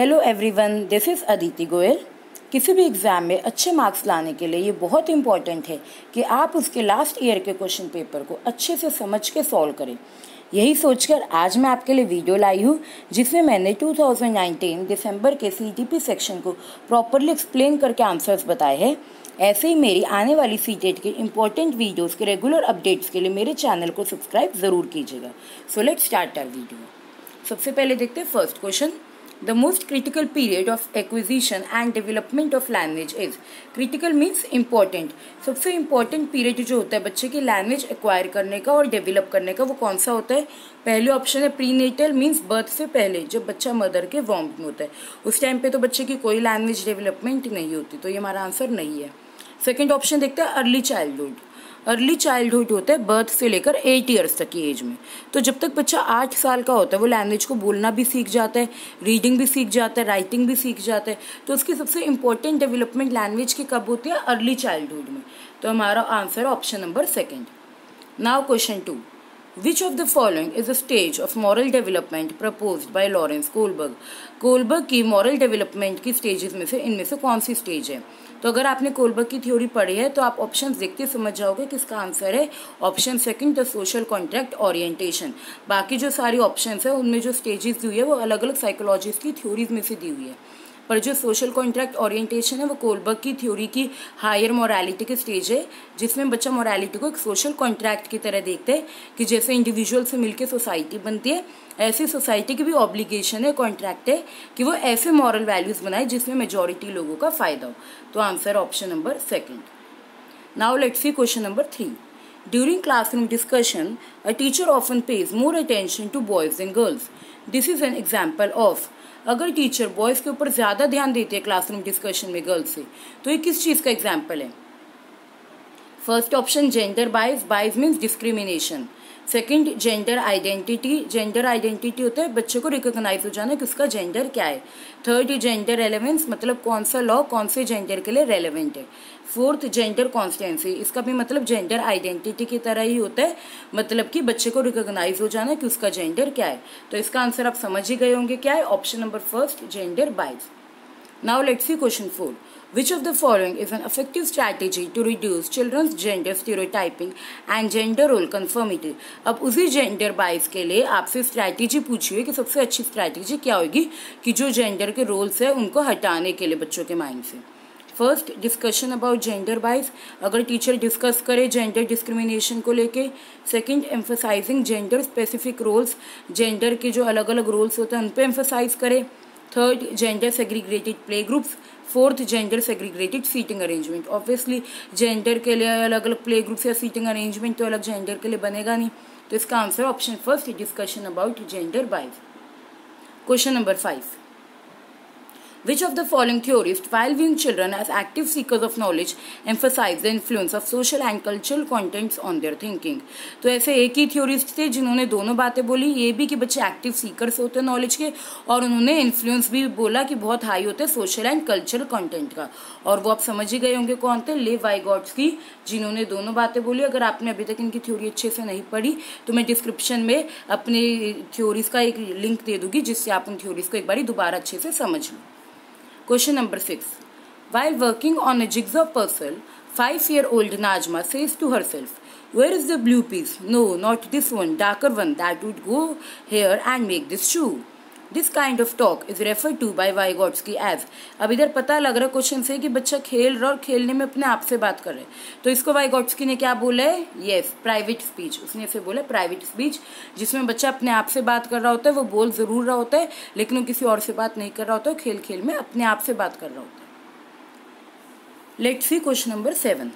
Hello everyone this is Aditi Goyal किसी भी exam में अच्छे मार्क्स लाने के लिए ये बहुत इंपॉर्टेंट है कि आप उसके लास्ट ईयर के क्वेश्चन पेपर को अच्छे से समझ के सॉल्व करें। यही सोचकर आज मैं आपके लिए वीडियो लाई हूँ, जिसमें मैंने 2019 दिसंबर के सी सेक्शन को प्रॉपरली एक्सप्लेन करके आंसर्स बताए हैं। ऐसे ही मेरी आने वाली सी टेट के इम्पोर्टेंट वीडियोज़ के रेगुलर अपडेट्स के लिए मेरे चैनल को सब्सक्राइब ज़रूर कीजिएगा। So let start our video सबसे पहले देखते हैं first question The most critical period of acquisition and development of language is, critical means important. सबसे important period जो होता है बच्चे की लैंग्वेज एक्वायर करने का और डेवलप करने का, वो कौन सा होता है? पहले ऑप्शन है नेटल मीन्स बर्थ से पहले, जब बच्चा मदर के वॉम्प में होता है। उस टाइम पे तो बच्चे की कोई लैंग्वेज डेवलपमेंट नहीं होती तो ये हमारा आंसर नहीं है। सेकेंड ऑप्शन देखते हैं अर्ली चाइल्डहुड अर्ली चाइल्डहुड होता है बर्थ से लेकर एट ईयर्स तक की एज में। तो जब तक बच्चा आठ साल का होता है, वो लैंग्वेज को बोलना भी सीख जाता है रीडिंग भी सीख जाता है राइटिंग भी सीख जाता है तो उसकी सबसे इंपॉर्टेंट डेवलपमेंट लैंग्वेज की कब होती है? अर्ली चाइल्डहुड में। तो हमारा answer option number second now question two Which of the following is a stage of moral development proposed by Lawrence Kohlberg? Kohlberg की मॉरल डेवलपमेंट की स्टेजेस में से, इनमें से कौन सी स्टेज है? तो अगर आपने कोलबर्ग की थ्योरी पढ़ी है तो आप ऑप्शन देखते समझ जाओगे कि इसका आंसर है. Option second the social contract orientation बाकी जो सारी ऑप्शन है, उनमें जो स्टेजेस दी हुई है, वो अलग अलग साइकोलॉजिस्ट की थ्योरीज में से दी हुई है. पर जो सोशल कॉन्ट्रैक्ट ओरिएंटेशन है, वो कोलबर्ग की थ्योरी की हायर मोरालिटी के स्टेज है, जिसमें बच्चा मोरालिटी को एक सोशल कॉन्ट्रैक्ट की तरह देखते हैं कि जैसे इंडिविजुअल से मिलकर सोसाइटी बनती है, ऐसी सोसाइटी की भी ऑब्लिगेशन है कॉन्ट्रैक्ट है, कि वो ऐसे मॉरल वैल्यूज़ बनाए जिसमें मेजोरिटी लोगों का फ़ायदा हो। तो answer option number second now let see question number three during classroom discussion a teacher often pays more attention to boys and girls this is an example of अगर teacher boys के ऊपर ज़्यादा ध्यान देती है क्लासरूम डिस्कशन में girls से तो ये किस चीज़ का एग्ज़ाम्पल है? First option gender bias bias means discrimination second gender identity gender identity होता है बच्चे को रिकोगनाइज हो जाना कि उसका जेंडर क्या है। थर्ड जेंडर रेलेवेंस मतलब कौन सा लॉ कौन से जेंडर के लिए रेलेवेंट है। फोर्थ जेंडर कॉन्स्टेंसी इसका भी मतलब जेंडर आइडेंटिटी की तरह ही होता है मतलब कि बच्चे को रिकोगनाइज हो जाना कि उसका जेंडर क्या है। तो इसका आंसर आप समझ ही गए होंगे क्या है option number first gender bias now let's see question four Which of the following is an effective strategy to reduce children's gender stereotyping and gender role conformity? अब उसी जेंडर बाइस के लिए आपसे स्ट्रैटेजी पूछी हुई कि सबसे अच्छी स्ट्रैटेजी क्या होगी कि जो जेंडर के रोल्स है उनको हटाने के लिए बच्चों के माइंड से। First discussion about gender bias अगर टीचर डिस्कस करे जेंडर डिस्क्रिमिनेशन को लेके second emphasising gender specific roles gender के जो अलग अलग रोल्स होते हैं, उन पर एम्फोसाइज करे third gender segregated play groups fourth gender segregated seating arrangement obviously gender के लिए अलग अलग प्ले ग्रुप्स या सीटिंग अरेंजमेंट तो अलग जेंडर के लिए बनेगा नहीं। तो इसका answer option first discussion about gender bias question number five Which of the following theorists, while viewing children as active seekers of knowledge, emphasize the influence of social and cultural contents on their thinking? तो ऐसे एक ही theorist थे जिन्होंने दोनों बातें बोली ये भी कि बच्चे एक्टिव सीकर्स होते हैं नॉलेज के और उन्होंने इन्फ्लुएंस भी बोला कि बहुत हाई होते हैं सोशल एंड कल्चरल कंटेंट का। और वो आप समझ ही गए होंगे कौन थे ले वाई गॉड्स की जिन्होंने दोनों बातें बोली। अगर आपने अभी तक इनकी थ्योरी अच्छे से नहीं पढ़ी तो मैं डिस्क्रिप्शन में अपने थ्योरीज का एक लिंक दे दूँगी जिससे आप उन थ्योरीज को एक बार दोबारा अच्छे से समझ लो। Question number 6. While working on a jigsaw puzzle, five-year-old Najma says to herself, Where is the blue piece? No, not this one, darker one that would go here and make this shoe. This kind of talk is refer to by Vygotsky as अब इधर पता लग रहा question से कि बच्चा खेल रहा और खेलने में अपने आप से बात कर रहे तो इसको वाई गॉड्स की ने क्या बोला है? येस प्राइवेट स्पीच उसने इसे बोला प्राइवेट स्पीच जिसमें बच्चा अपने आप से बात कर रहा होता है, वो बोल ज़रूर रहा होता है, लेकिन वो किसी और से बात नहीं कर रहा होता खेल खेल में अपने आप से बात कर रहा होता है। Let see question number seven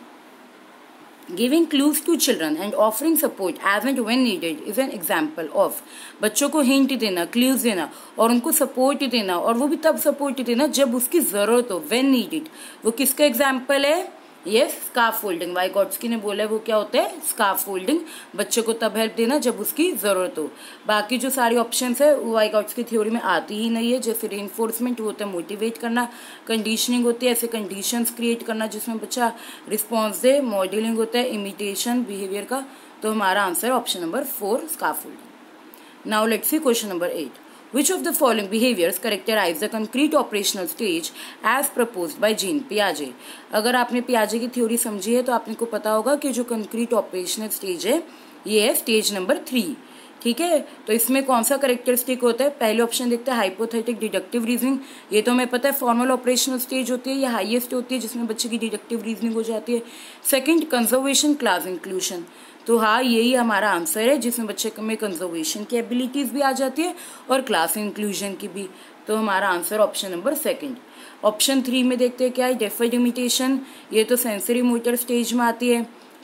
giving clues to children and offering support as and when needed is an example of बच्चों को हिंट देना क्लूज देना और उनको सपोर्ट देना और वो भी तब सपोर्ट देना जब उसकी ज़रूरत हो वेन नीडेड वो किसका एग्ज़ाम्पल है? ये स्काफ फोल्डिंग वाई गॉड्सकी ने बोला है, वो क्या होता है? स्काफ फोल्डिंग बच्चे को तब हेल्प देना जब उसकी ज़रूरत हो। बाकी जो सारी ऑप्शन है, वो वाई गॉड्स की थ्योरी में आती ही नहीं है। जैसे री वो होता है मोटिवेट करना कंडीशनिंग होती है, ऐसे कंडीशन क्रिएट करना जिसमें बच्चा रिस्पॉन्स दे। मॉडलिंग होता है इमिटेशन बिहेवियर का। तो हमारा answer option number four scaffolding now let see question number eight which of the following behaviours characterise the concrete operational stage as propose by Jean पियाजे अगर आपने पियाजे की थ्योरी समझी है तो आपने को पता होगा कि जो कंक्रीट ऑपरेशनल स्टेज है, ये है स्टेज नंबर थ्री ठीक है? तो इसमें कौन सा करेक्टरिस्टिक होता है? पहले ऑप्शन देखते हैं हाइपोथेटिक डिडक्टिव रीजनिंग ये तो हमें पता है फॉर्मल ऑपरेशनल स्टेज होती है या हाईएस्ट होती है, जिसमें बच्चे की डिडक्टिव रीजनिंग हो जाती है. सेकंड कंजर्वेशन क्लास इंक्लूशन तो हाँ यही हमारा आंसर है, जिसमें बच्चे में कंजर्वेशन की एबिलिटीज भी आ जाती है और क्लास इंक्लूजन की भी। तो हमारा answer option number second option three में देखते हैं क्या है डेफर्ड इमिटेशन ये तो सेंसरी मोटर स्टेज में आती है।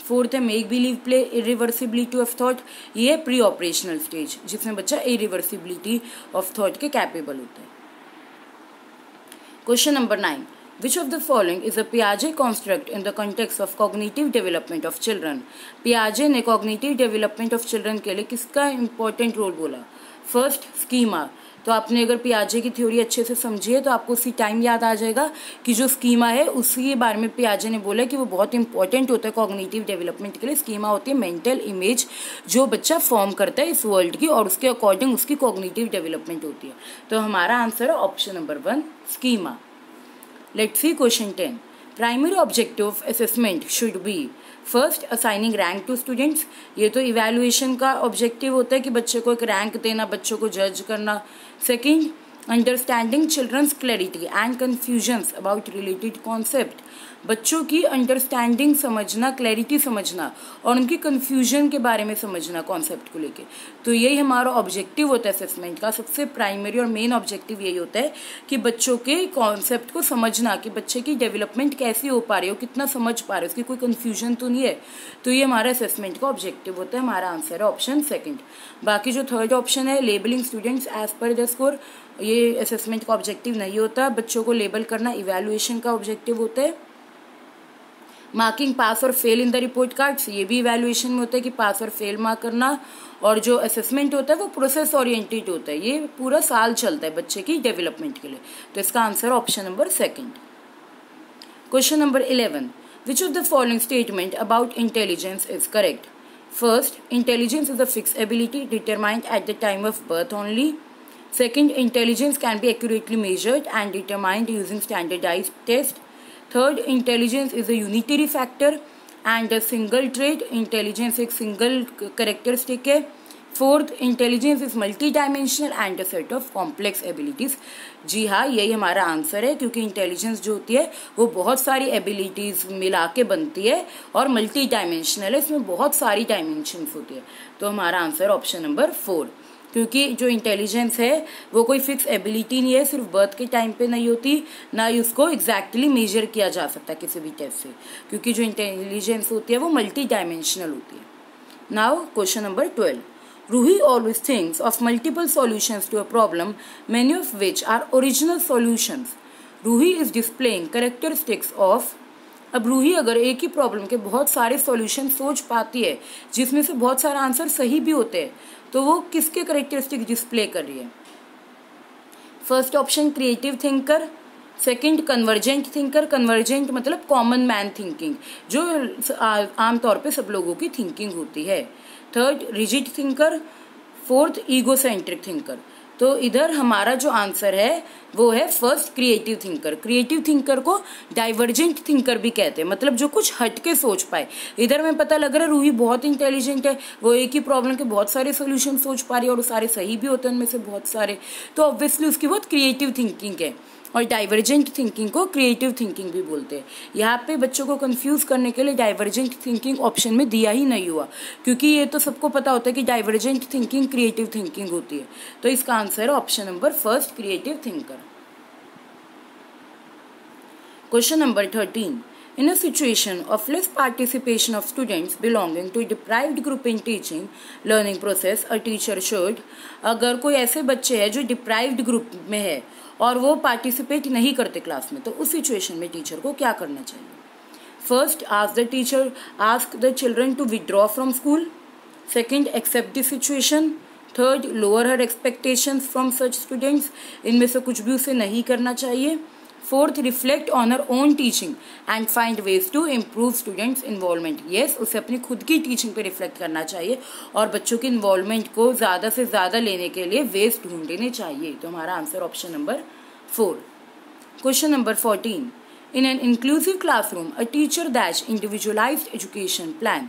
फोर्थ है make believe play irreversibility of thought ये प्री ऑपरेशनल स्टेज जिसमें बच्चा इरिवर्सिबिलिटी ऑफ़ थॉट के कैपेबल होता है। Question number nine Which of the following is a Piaget construct in the context of cognitive development of children? Piaget ने cognitive development of children के लिए किसका important role बोला? फ़र्स्ट स्कीमा तो आपने अगर पियाजे की थ्योरी अच्छे से समझी है तो आपको उसी टाइम याद आ जाएगा कि जो स्कीमा है, उसी बारे में पियाजे ने बोला कि वो बहुत इंपॉर्टेंट होता है कॉग्निटिव डेवलपमेंट के लिए। स्कीमा होती है मेंटल इमेज जो बच्चा फॉर्म करता है इस वर्ल्ड की और उसके अकॉर्डिंग उसकी कॉग्निटिव डेवलपमेंट होती है। तो हमारा आंसर है option number one schema Let's see question 10. Primary objective of assessment should be first assigning rank to students ये तो इवेल्युएशन का ऑब्जेक्टिव होता है कि बच्चे को एक रैंक देना, बच्चों को जज करना second understanding children's clarity and confusions about related concept बच्चों की अंडरस्टैंडिंग समझना क्लैरिटी समझना और उनकी कन्फ्यूज़न के बारे में समझना कॉन्सेप्ट को लेके। तो यही हमारा ऑब्जेक्टिव होता है असेसमेंट का। सबसे प्राइमरी और मेन ऑब्जेक्टिव यही होता है कि बच्चों के कॉन्सेप्ट को समझना, कि बच्चे की डेवलपमेंट कैसी हो पा रही हो कितना समझ पा रहे हो, उसकी कोई कन्फ्यूज़न तो नहीं है। तो ये हमारा असेसमेंट का ऑब्जेक्टिव होता है। हमारा आंसर है ऑप्शन सेकेंड बाकी जो थर्ड ऑप्शन है labelling students as per the score ये असेसमेंट का ऑब्जेक्टिव नहीं होता। बच्चों को लेबल करना इवेल्युएशन का ऑब्जेक्टिव होता है। मार्किंग पास और fail in the report cards ये भी इवेल्युएशन में होता है कि पास और फेल मार्क करना। और जो असेसमेंट होता है, वो प्रोसेस ओरिएंटेड होता है। ये पूरा साल चलता है बच्चे की डेवलपमेंट के लिए। तो इसका answer option number second question number eleven which of the following statement about intelligence is correct first intelligence is a fix ability determined at the time of birth only Second, intelligence can be accurately measured and determined using standardized tests. Third, intelligence is a unitary factor and a single trait. Intelligence एक single characteristic है. Fourth intelligence is multi dimensional and a set of complex abilities जी हाँ यही हमारा answer है क्योंकि intelligence जो होती है वो बहुत सारी एबिलिटीज मिला के बनती है और मल्टी डायमेंशनल है इसमें बहुत सारी डायमेंशन होती है तो हमारा आंसर ऑप्शन नंबर फोर क्योंकि जो इंटेलिजेंस है, वो कोई फिक्स एबिलिटी नहीं है, सिर्फ़ बर्थ के टाइम पे नहीं होती, ना ही उसको एग्जैक्टली exactly मेजर किया जा सकता है किसी भी टेस्ट से। क्योंकि जो इंटेलिजेंस होती है, वो मल्टी डायमेंशनल होती है। Now question number twelve Ruhi always things of multiple solutions to a problem many of which are original solutions Ruhi is displaying characteristics of अब रूही अगर एक ही प्रॉब्लम के बहुत सारे सॉल्यूशन सोच पाती है, जिसमें से बहुत सारे आंसर सही भी होते हैं तो वो किसके करेक्टरिस्टिक डिस्प्ले कर रही है? First option creative thinker second convergent thinker convergent मतलब कॉमन मैन थिंकिंग जो आमतौर पे सब लोगों की थिंकिंग होती है. Third rigid thinker fourth egocentric thinker तो इधर हमारा जो आंसर है, वो है first creative thinker creative thinker को डाइवर्जेंट थिंकर भी कहते हैं। मतलब जो कुछ हट के सोच पाए। इधर में पता लग रहा है रूही बहुत इंटेलिजेंट है। वो एक ही प्रॉब्लम के बहुत सारे सोल्यूशन सोच पा रही है और सारे सही भी होते हैं उनमें से बहुत सारे। तो ऑब्वियसली उसकी बहुत क्रिएटिव थिंकिंग है। और डाइवर्जेंट थिंकिंग को क्रिएटिव थिंकिंग भी बोलते हैं। यहाँ पे बच्चों को कंफ्यूज करने के लिए डाइवर्जेंट थिंकिंग ऑप्शन में दिया ही नहीं हुआ। क्योंकि ये तो सबको पता होता है कि डाइवर्जेंट थिंकिंग क्रिएटिव थिंकिंग होती है। तो इसका आंसर है option number first creative thinker question number thirteen In a situation of less participation of students belonging to a deprived group in teaching learning process, a teacher should अगर कोई ऐसे बच्चे हैं जो डिप्राइव्ड ग्रुप में है और वो पार्टिसिपेट नहीं करते क्लास में। तो उस सिचुएशन में टीचर को क्या करना चाहिए? फ़र्स्ट आज the teacher ask the children to withdraw from school second accept the situation third lower her expectation from such students इनमें से कुछ भी उसे नहीं करना चाहिए। Fourth reflect on her own teaching and find ways to improve students involvement yes उसे अपनी खुद की टीचिंग पे रिफ्लेक्ट करना चाहिए और बच्चों के इन्वॉल्वमेंट को ज़्यादा से ज़्यादा लेने के लिए वेज ढूँढने चाहिए। तो हमारा answer option number four question number fourteen in an inclusive classroom a teacher dash individualised education plan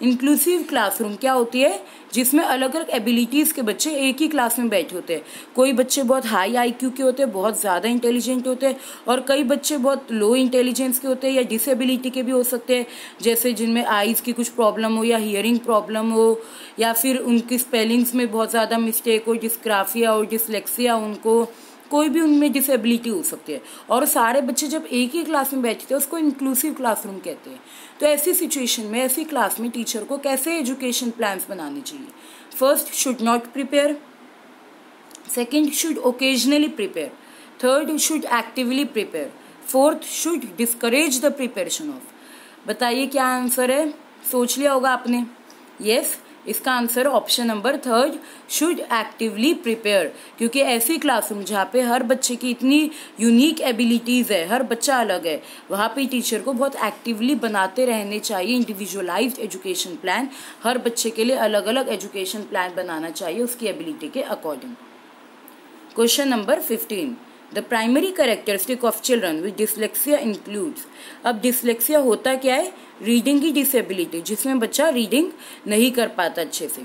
inclusive classroom क्या होती है? जिसमें अलग अलग एबिलिटीज़ के बच्चे एक ही क्लास में बैठे होते हैं। कोई बच्चे बहुत हाई आईक्यू के होते हैं, बहुत ज़्यादा इंटेलिजेंट होते हैं और कई बच्चे बहुत लो इंटेलिजेंस के होते हैं या डिसेबिलिटी के भी हो सकते हैं। जैसे जिनमें आइज़ की कुछ प्रॉब्लम हो या हियरिंग प्रॉब्लम हो या फिर उनकी स्पेलिंग्स में बहुत ज़्यादा मिस्टेक हो डिस्क्राफिया और डिसलेक्सिया उनको कोई भी उनमें डिसेबिलिटी हो सकती है। और सारे बच्चे जब एक ही क्लास में बैठते हैं, उसको इंक्लूसिव क्लासरूम कहते हैं। तो ऐसी सिचुएशन में, ऐसी क्लास में टीचर को कैसे एजुकेशन प्लान्स बनाने चाहिए? First should not prepare second should occasionally prepare third should actively prepare fourth should discourage the preparation of बताइए क्या आंसर है? सोच लिया होगा आपने? Yes yes? इसका answer option number third should actively prepare क्योंकि ऐसी क्लासरूम जहाँ पे हर बच्चे की इतनी यूनिक एबिलिटीज़ है, हर बच्चा अलग है, वहाँ पे टीचर को बहुत एक्टिवली बनाते रहने चाहिए इंडिविजुअलाइज्ड एजुकेशन प्लान हर बच्चे के लिए अलग अलग एजुकेशन प्लान बनाना चाहिए उसकी एबिलिटी के according question number fifteen the primary characteristic of children with dyslexia includes अब डिसलेक्सिया होता क्या है? रीडिंग की डिसेबिलिटी जिसमें बच्चा रीडिंग नहीं कर पाता अच्छे से।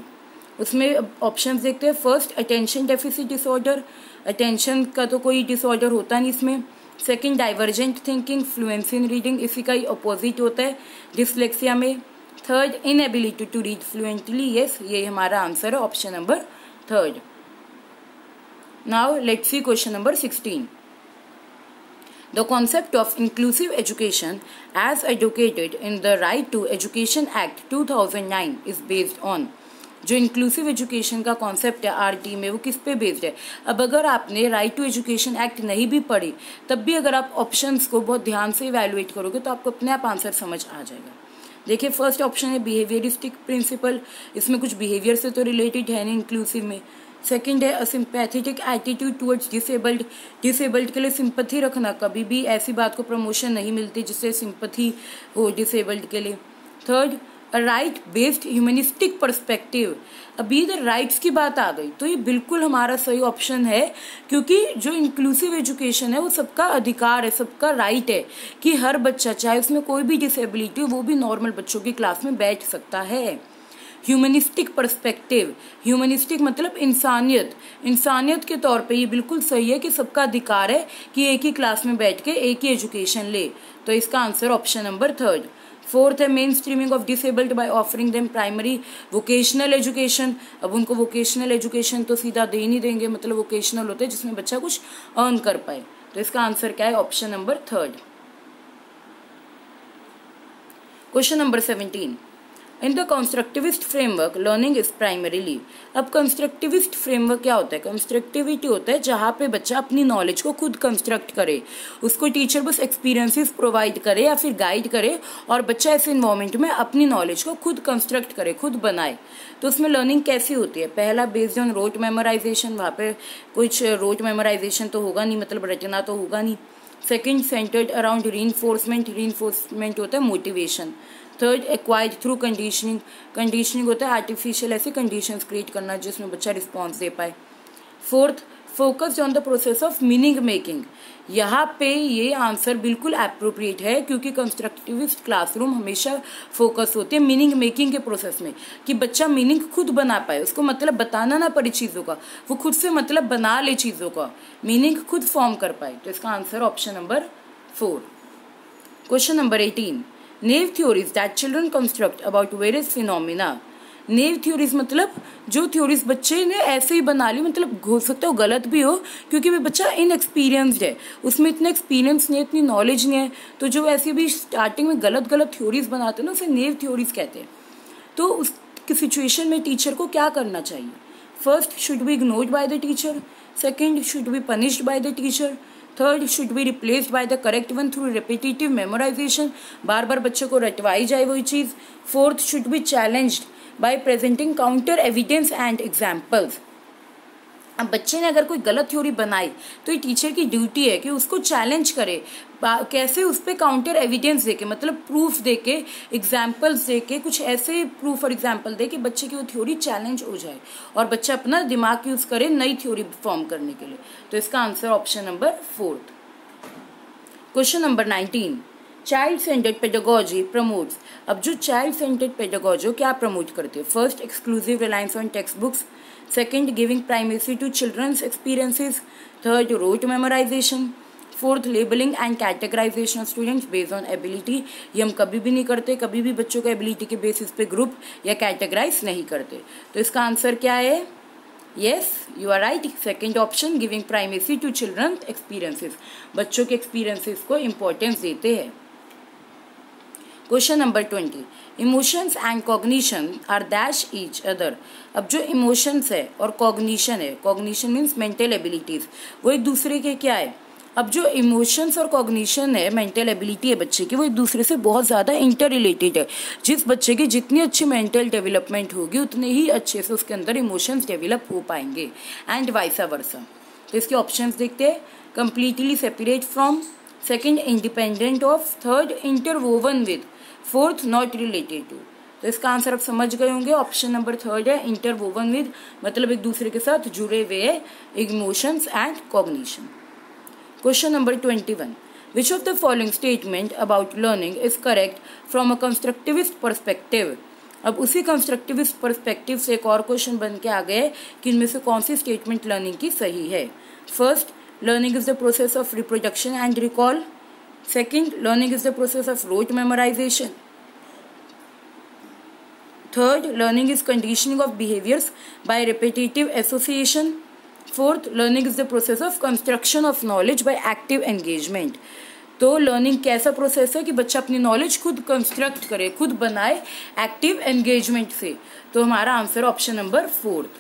उसमें ऑप्शंस देखते हैं। First attention deficit disorder attention का तो कोई डिसऑर्डर होता नहीं इसमें। Second divergent thinking fluency in reading इसी का ही अपोजिट होता है डिसलेक्सिया में। Third inability to read fluently yes ये हमारा आंसर है option number third Now, let's see question number 16. The concept of inclusive education as educated in the Right to Education Act 2009 is based on. जो inclusive education का concept है RT में, वो किस पे बेस्ड है? अब अगर आपने राइट टू एजुकेशन एक्ट नहीं भी पढ़ी, तब भी अगर आप ऑप्शंस को बहुत ध्यान से इवेलुएट करोगे तो आपको अपने आप आंसर समझ आ जाएगा। देखिए फ़र्स्ट ऑप्शन है बिहेवियरिस्टिक प्रिंसिपल इसमें कुछ बिहेवियर से तो रिलेटेड है नहीं इंक्लूसिव में। सेकेंड है a sympathetic attitude towards disabled disabled के लिए सिंपथी रखना, कभी भी ऐसी बात को प्रमोशन नहीं मिलती जिससे सिंपथी हो डिसेबल्ड के लिए। Third right based humanistic perspective अभी इधर राइट्स की बात आ गई तो ये बिल्कुल हमारा सही ऑप्शन है, क्योंकि जो इंक्लूसिव एजुकेशन है, वो सबका अधिकार है, सबका राइट है, कि हर बच्चा, चाहे उसमें कोई भी डिसेबिलिटी वो भी नॉर्मल बच्चों की क्लास में बैठ सकता है। ह्यूमनिस्टिक परस्पेक्टिव ह्यूमनिस्टिक मतलब इंसानियत। इंसानियत के तौर पे ये बिल्कुल सही है कि सबका अधिकार है कि एक ही क्लास में बैठ के एक ही एजुकेशन ले। तो इसका answer option number third fourth है mainstreaming of disabled by offering them primary vocational education अब उनको वोकेशनल एजुकेशन तो सीधा दे नहीं देंगे मतलब वोकेशनल होते हैं जिसमें बच्चा कुछ अर्न कर पाए। तो इसका आंसर क्या है? Option number third question number seventeen in the constructivist framework learning is primarily अब कंस्ट्रक्टिविस्ट फ्रेमवर्क क्या होता है? कंस्ट्रक्टिविटी होता है जहाँ पे बच्चा अपनी नॉलेज को खुद कंस्ट्रक्ट करे। उसको टीचर बस एक्सपीरियंसेस प्रोवाइड करे या फिर गाइड करे और बच्चा ऐसे इन्वायरमेंट में अपनी नॉलेज को खुद कंस्ट्रक्ट करे, खुद बनाए। तो उसमें लर्निंग कैसी होती है? पहला बेस्ड ऑन रोट मेमोराइजेशन वहाँ पे कुछ रोट मेमोराइजेशन तो होगा नहीं मतलब रचना तो होगा नहीं। Second centred around reinforcement reinforcement होता है motivation third acquired through conditioning conditioning होता है आर्टिफिशियल ऐसी कंडीशंस क्रिएट करना जिसमें बच्चा रिस्पॉन्स दे पाए. Fourth focused on the process of meaning making यहाँ पे ये आंसर बिल्कुल अप्रोप्रिएट है, क्योंकि कंस्ट्रक्टिविस्ट क्लासरूम हमेशा फोकस होते हैं मीनिंग मेकिंग के प्रोसेस में, कि बच्चा मीनिंग खुद बना पाए। उसको मतलब बताना ना पड़े चीज़ों का। वो खुद से मतलब बना ले चीज़ों का। मीनिंग खुद फॉर्म कर पाए। तो इसका answer option number four question number eighteen naive theories that children construct about various phenomena naive theories मतलब जो थ्योरीज बच्चे ने ऐसे ही बना ली मतलब हो सकता है गलत भी हो, क्योंकि वो बच्चा इनएक्सपीरियंसड है। उसमें इतना एक्सपीरियंस नहीं है, इतनी नॉलेज नहीं है। तो जो ऐसे भी स्टार्टिंग में गलत गलत थ्योरीज बनाते हैं ना, उसे नेव थ्योरीज कहते हैं। तो उस सिचुएशन में टीचर को क्या करना चाहिए? First should be ignored by the teacher second should be punished by the teacher third should be replaced by the correct one through repetitive memorisation बार बार बच्चों को रटवाई जाए वही चीज़। Fourth should be challenged by presenting counter evidence and examples अब बच्चे ने अगर कोई गलत थ्योरी बनाई तो ये टीचर की ड्यूटी है कि उसको चैलेंज करे। कैसे उस पर काउंटर एविडेंस दे के मतलब प्रूफ दे के एग्जाम्पल्स दे के कुछ ऐसे प्रूफ और एग्ज़ाम्पल दे कि बच्चे की वो थ्योरी चैलेंज हो जाए। और बच्चा अपना दिमाग यूज़ करे नई थ्योरी फॉर्म करने के लिए। तो इसका answer option number fourth question number nineteen child centred pedagogy promotes अब जो चाइल्ड सेंटर्ड पेडागोजी क्या प्रमोट करते हैं? First exclusive reliance on text books second giving primacy to children's experiences third rote memorisation fourth labelling and categorisation of students based on ability ये हम कभी भी नहीं करते, कभी भी बच्चों को एबिलिटी के बेसिस पे ग्रुप या कैटेगराइज नहीं करते। तो इसका आंसर क्या है? Yes you are right second option giving primacy to children experiences बच्चों के एक्सपीरियंसेस को इम्पोर्टेंस देते हैं। Question number twenty emotions and cognition are dash each other अब जो इमोशंस है और कॉग्निशन है कॉग्निशन मीन्स मेंटल एबिलिटीज वो एक दूसरे के क्या है? अब जो इमोशंस और कॉग्निशन है मेंटल एबिलिटी है बच्चे की, वो एक दूसरे से बहुत ज़्यादा इंटर रिलेटेड है। जिस बच्चे की जितनी अच्छी मेंटल डेवलपमेंट होगी, उतने ही अच्छे से उसके अंदर इमोशंस डेवलप हो पाएँगे। एंड वाइसा वर्सा तो इसके ऑप्शन देखते हैं। Completely separate from second independent of third interwoven with fourth not related to तो इसका आंसर आप समझ गए होंगे। ऑप्शन नंबर थर्ड है इंटरवोवन विद मतलब एक दूसरे के साथ जुड़े हुए emotions and cognition question number twenty one which of the following statement about learning is correct from a constructivist perspective अब उसी कंस्ट्रक्टिविस्ट परस्पेक्टिव से एक और क्वेश्चन बन के आ गए कि इनमें से कौन सी स्टेटमेंट लर्निंग की सही है। First learning is the process of reproduction and recall Second, learning is the process of rote memorization. Third, learning is conditioning of behaviors by repetitive association. Fourth, learning is the process of construction of knowledge by active engagement. तो learning कैसा process है कि बच्चा अपनी knowledge खुद construct करे खुद बनाए एक्टिव एंगेजमेंट से तो हमारा answer option number fourth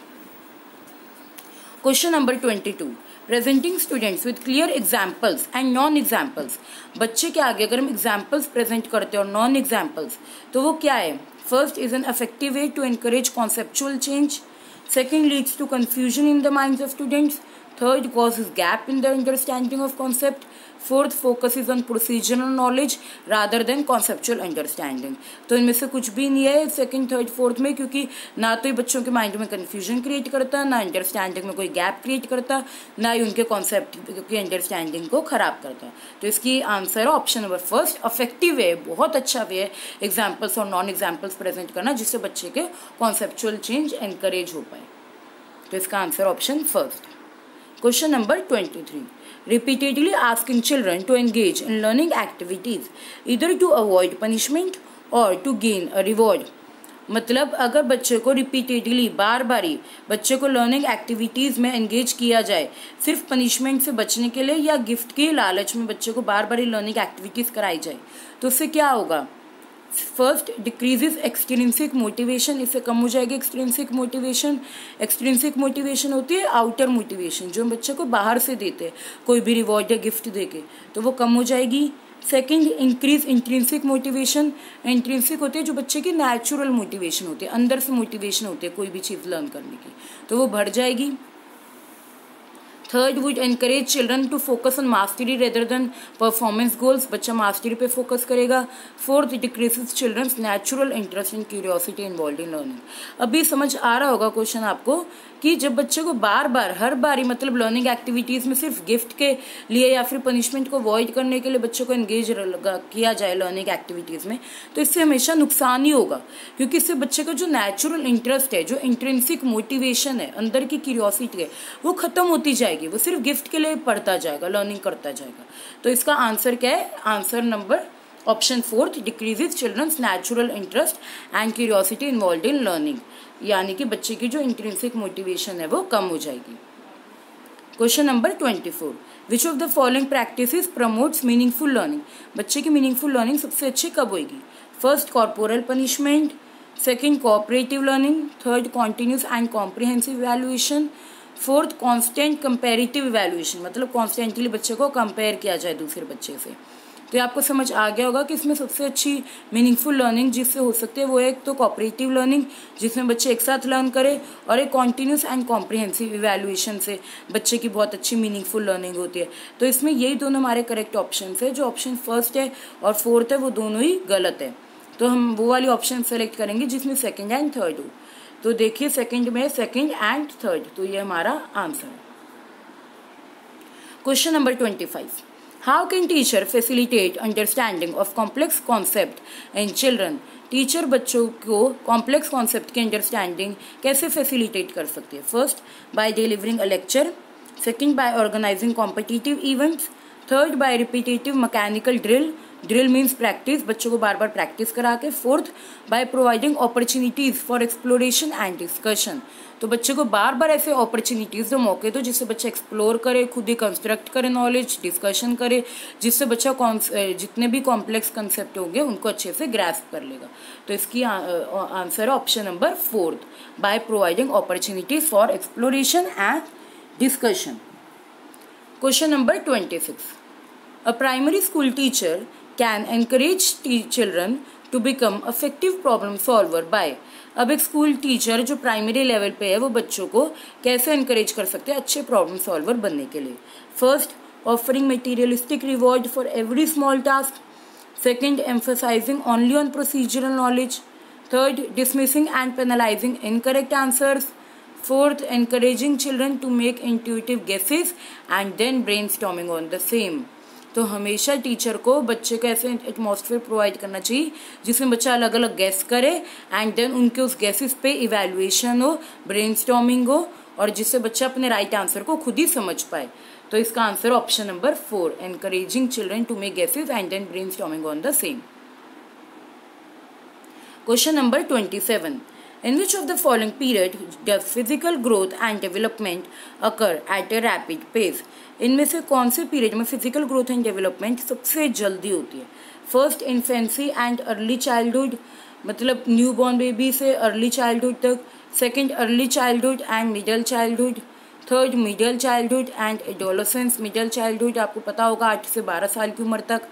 question number twenty two presenting students with clear examples and non examples बच्चे के आगे अगर हम एग्जाम्पल्स प्रेजेंट करते हैं और नॉन एग्जाम्पल्स तो वो क्या है? First is an affective way to encourage conceptual change second leads to confusion in the mind of students third causes gap in the understanding of concept. Fourth focus is on procedural knowledge rather than conceptual understanding तो इनमें से कुछ भी नहीं है second third fourth में, क्योंकि ना तो ये बच्चों के माइंड में कन्फ्यूज़न क्रिएट करता, ना अंडरस्टैंडिंग में कोई गैप क्रिएट करता, ना ही उनके कॉन्सेप्ट की अंडरस्टैंडिंग को खराब करता। तो इसकी आंसर है option number first affective way बहुत अच्छा वे है। एग्जाम्पल्स और नॉन एग्जाम्पल्स प्रेजेंट करना जिससे बच्चे के कॉन्सेप्चुअल चेंज एनकरेज हो पाए। तो इसका answer option first question number twenty three. Repeatedly asking children to engage in learning activities इधर टू अवॉइड पनिशमेंट और टू गेन अ रिवॉर्ड मतलब अगर बच्चे को रिपीटेडली बार बारी बच्चे को लर्निंग एक्टिविटीज़ में एंगेज किया जाए, सिर्फ़ पनिशमेंट से बचने के लिए या गिफ्ट के लालच में बच्चे को बार बारी लर्निंग एक्टिविटीज़ कराई जाए तो उससे क्या होगा? फ़र्स्ट डिक्रीजेज एक्सट्रिंसिक मोटिवेशन इससे कम हो जाएगी एक्सट्रिंसिक मोटिवेशन एक्सट्रिंसिक मोटिवेशन होती है आउटर मोटिवेशन जो हम बच्चे को बाहर से देते हैं, कोई भी रिवॉर्ड या गिफ्ट देके तो वो कम हो जाएगी. Second increase intrinsic motivation intrinsic होती है जो बच्चे की नेचुरल मोटिवेशन होती है, अंदर से मोटिवेशन होती है कोई भी चीज़ लर्न करने की तो वो बढ़ जाएगी. Third would encourage children to focus on mastery rather than performance goals बच्चा मास्टरी पे फोकस करेगा। Fourth decreases children's natural interest in curiosity involve in learning अभी समझ आ रहा होगा क्वेश्चन आपको कि जब बच्चे को बार बार, हर बार ही मतलब लर्निंग एक्टिविटीज़ में सिर्फ़ गिफ्ट के लिए या फिर पनिशमेंट को अवॉइड करने के लिए बच्चों को एंगेज किया जाए लर्निंग एक्टिविटीज़ में तो इससे हमेशा नुकसान ही होगा। क्योंकि इससे बच्चे का जो नेचुरल इंटरेस्ट है, जो इंट्रेंसिक मोटिवेशन है, अंदर की क्यूरियोसिटी है, वो खत्म होती जाएगी। वो सिर्फ़ गिफ्ट के लिए पढ़ता जाएगा लर्निंग करता जाएगा। तो इसका आंसर क्या है? Answer number option fourth decreases children's natural interest and curiosity involve in learning यानी कि बच्चे की जो इंट्रेंसिक मोटिवेशन है, वो कम हो जाएगी। Question number twenty four which of the following practice promotes meaningful learning बच्चे की मीनिंगफुल लर्निंग सबसे अच्छी कब होगी first corporal punishment second cooperative learning third continuous and comprehensive evaluation fourth constant comparative evaluation मतलब कॉन्स्टेंटली बच्चे को कंपेयर किया जाए दूसरे बच्चे से। तो आपको समझ आ गया होगा कि इसमें सबसे अच्छी मीनिंगफुल लर्निंग जिससे हो सकती है वो एक तो कॉपरेटिव लर्निंग जिसमें बच्चे एक साथ लर्न करें और एक कॉन्टीन्यूस एंड कॉम्प्रिहेंसिव इवेल्युएशन से बच्चे की बहुत अच्छी मीनिंगफुल लर्निंग होती है। तो इसमें यही दोनों हमारे करेक्ट ऑप्शन है, जो ऑप्शन फ़र्स्ट है और फोर्थ है, वो दोनों ही गलत है। तो हम वो वाली ऑप्शन सेलेक्ट करेंगे जिसमें सेकेंड एंड थर्ड हो। तो देखिए सेकंड में सेकंड एंड थर्ड तो ये हमारा answer question number twenty five how can teacher facilitate understanding of complex concept in children teacher बच्चों को कॉम्प्लेक्स कॉन्सेप्ट की अंडरस्टैंडिंग कैसे फैसिलिटेट कर सकती है? First by delivering a lecture second by organising competitive events third by repetitive mechanical drill drill means practice बच्चों को बार बार प्रैक्टिस करा के fourth by providing opportunities for exploration and discussion तो बच्चे को बार बार ऐसे अपॉर्चुनिटीज़ दो मौके दो जिससे बच्चा एक्सप्लोर करे, खुद ही कंस्ट्रक्ट करे नॉलेज डिस्कशन करे, जिससे बच्चा जितने भी कॉम्प्लेक्स कंसेप्ट होंगे, उनको अच्छे से ग्रेस्प कर लेगा। तो इसकी आंसर है option number fourth by providing opportunities for exploration and discussion question number twenty six a primary school teacher can encourage children to become effective problem solver by, अब एक स्कूल टीचर जो primary level पे है, वो बच्चों को कैसे encourage कर सकते हैं अच्छे प्रॉब्लम सॉल्वर बनने के लिए? First offering materialistic reward for every small task second emphasising only on procedural knowledge third dismissing and penalising incorrect answers fourth encouraging children to make intuitive guesses and then brainstorming on the same तो हमेशा teacher को बच्चे को ऐसे atmosphere provide करना चाहिए, जिसमें बच्चा अलग अलग गैस करे एंड देन उनके उस गैसेस पे इवेल्युएशन हो ब्रेन हो और जिससे बच्चा अपने राइट right आंसर को खुद ही समझ पाए। तो इसका answer option number four encouraging children to make guesses and then brain on the same question number twenty seven In which of the following period does physical growth and development occur at a rapid pace? इनमें से कौन से period में physical growth and development सबसे जल्दी होती है first infancy and early childhood मतलब न्यू बॉर्न बेबी से अर्ली चाइल्डहुड तक second early childhood and middle childhood third middle childhood and adolescence middle childhood आपको पता होगा आठ से बारह साल की उम्र तक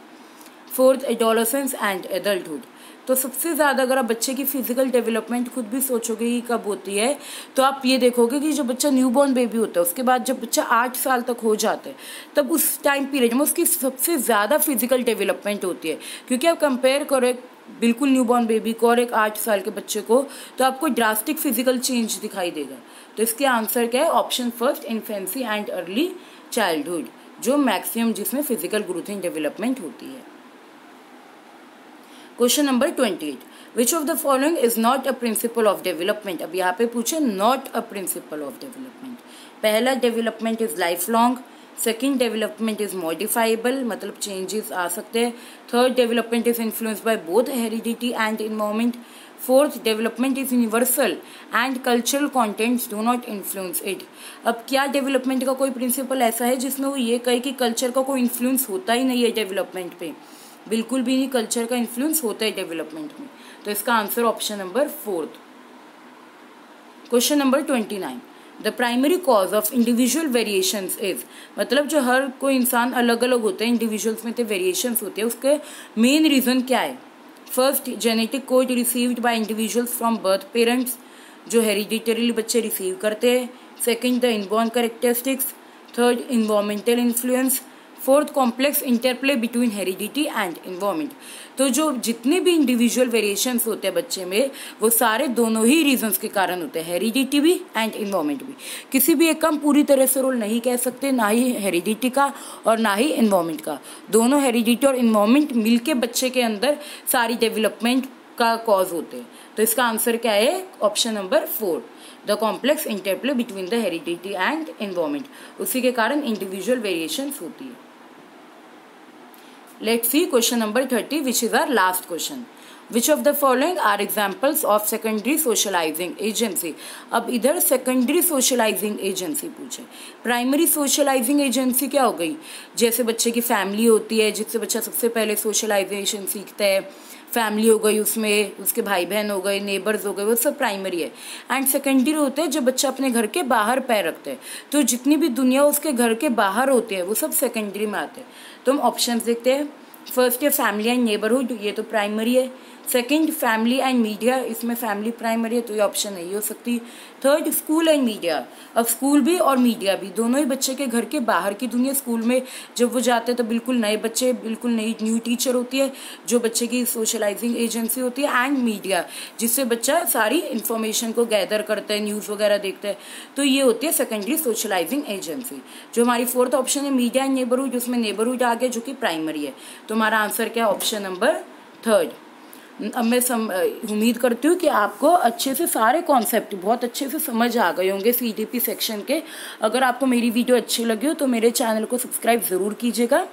फोर्थ एडोलोसेंस एंड एडल्टहुड तो सबसे ज़्यादा अगर आप बच्चे की फ़िज़िकल डेवलपमेंट खुद भी सोचोगे कि कब होती है तो आप ये देखोगे कि जो बच्चा न्यू बॉर्न बेबी होता है, उसके बाद जब बच्चा आठ साल तक हो जाता है, तब उस टाइम पीरियड में उसकी सबसे ज़्यादा फ़िज़िकल डेवलपमेंट होती है। क्योंकि आप कंपेयर करो एक बिल्कुल न्यू बॉर्न बेबी को और एक आठ साल के बच्चे को तो आपको ड्रास्टिक फ़िज़िकल चेंज दिखाई देगा। तो इसके आंसर क्या है? Option first infancy and early childhood जो मैक्सिमम जिसमें फ़िज़िकल ग्रोथ एंड डेवलपमेंट होती है। Question number twenty eight which of the following is not a principle of development अब यहाँ पे पूछे not a principle of development पहला development is life long second development is modifiable मतलब changes आ सकते हैं. Third development is influence by both heredity and environment fourth development is universal and cultural contents do not influence it अब क्या development का कोई principal ऐसा है जिसमें वो ये कहे कि कल्चर का कोई इन्फ्लुएंस होता ही नहीं है डेवलपमेंट पे? बिल्कुल भी नहीं कल्चर का इन्फ्लुएंस होता है डेवलपमेंट में। तो इसका answer option number fourth question number twenty nine the primary cause of individual variation is मतलब जो हर कोई इंसान अलग अलग होते हैं इंडिविजुअल्स में तो वेरिएशन होते हैं, उसके मेन रीजन क्या है? First genetic code received by individuals from birth parents जो हेरिडिटरीली बच्चे रिसीव करते हैं। Second the inborn characteristics third environmental influence fourth complex interplay between heredity and environment तो जो जितने भी इंडिविजुअल वेरिएशन होते हैं बच्चे में, वो सारे दोनों ही रीजंस के कारण होते हैं। हेरिडिटी भी एंड इन्वायरमेंट भी। किसी भी एक कम पूरी तरह से रोल नहीं कह सकते, ना ही हेरिडिटी का और ना ही इन्वायरमेंट का। दोनों हेरिडिटी और इन्वायरमेंट मिलके बच्चे के अंदर सारी डेवलपमेंट का कॉज होते हैं। तो इसका आंसर क्या है? Option number four the complex interplay between the heredity and environment उसी के कारण इंडिविजुअल वेरिएशन होती है। Let's see question number 30 which is our last question. Which of the following are examples of secondary socializing agency? अब इधर secondary socializing agency पूछे primary socializing agency क्या हो गई जैसे बच्चे की फैमिली होती है जिससे बच्चा सबसे पहले socialization सीखता है फैमिली हो गई उसमें उसके भाई बहन हो गए नेबर्स हो गए वो सब प्राइमरी है एंड सेकेंडरी होते हैं जब बच्चा अपने घर के बाहर पैर रखते हैं तो जितनी भी दुनिया उसके घर के बाहर होती है वो सब सेकेंडरी में आते हैं तो हम ऑप्शन देखते हैं। फ़र्स्ट है फैमिली एंड नेबरहुड ये तो प्राइमरी है. सेकंड फैमिली एंड मीडिया इसमें फैमिली प्राइमरी है तो ये ऑप्शन नहीं हो सकती थर्ड स्कूल एंड मीडिया अब स्कूल भी और मीडिया भी, दोनों ही बच्चे के घर के बाहर की दुनिया स्कूल में, जब वो जाते हैं तो बिल्कुल नए बच्चे, बिल्कुल नई न्यू टीचर होती है, जो बच्चे की सोशलाइजिंग एजेंसी होती है एंड मीडिया जिससे बच्चा सारी इन्फॉर्मेशन को गैदर करता है न्यूज़ वगैरह देखता है. तो ये होती है सेकेंडरी सोशलाइजिंग एजेंसी जो हमारी फोर्थ ऑप्शन है मीडिया एंड नेबरहुड उसमें नेबरहुड आ गया जो कि प्राइमरी है. तो हमारा आंसर क्या ऑप्शन नंबर थर्ड अब मैं सम उम्मीद करती हूँ कि आपको अच्छे से सारे कॉन्सेप्ट बहुत अच्छे से समझ आ गए होंगे सी सेक्शन के। अगर आपको मेरी वीडियो अच्छी लगी हो तो मेरे चैनल को सब्सक्राइब ज़रूर कीजिएगा।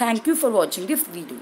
Thank you for watching this video